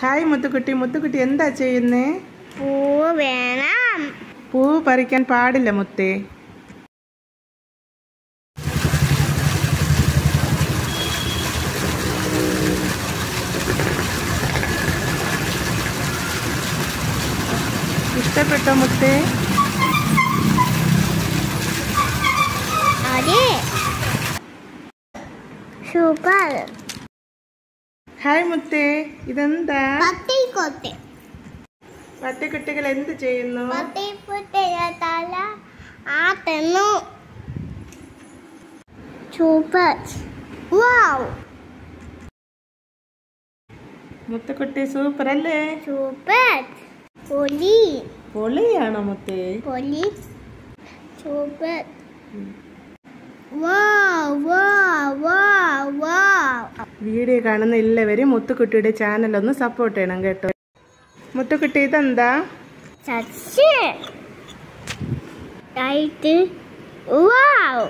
Hi Muthukutty Muthukutty എന്താ ചെയ്യുന്നേ? പൂ വേണം. പൂ പറിക്കാൻ പാടില്ല മുത്തേ. ഇഷ്ടപ്പെട്ടോ മുത്തേ? അതെ. സൂപ്പർ. ഹായ് മുത്തേ ഇതെന്താ? പത്തിക്കൊത്തെ പത്തിക്കുട്ടികൾ എന്ത് ചെയ്യുന്നു? ആട്ടുന്നു സൂപ്പർ വാവ് മുത്തുക്കുട്ടി സൂപ്പർ അല്ലേ? സൂപ്പർ പൊലി. പൊളിയാണോ മുത്തേ? പൊലി. സൂപ്പർ വാവ് വാവ് വാവ് വാവ് വീഡിയോ കാണുന്ന എല്ലാവരും മുത്തുക്കുട്ടിയുടെ ചാനൽ ഒന്ന് സപ്പോർട്ട് ചെയ്യണം കേട്ടോ. മുത്തുക്കുട്ടി ഇതെന്താ? വാവ്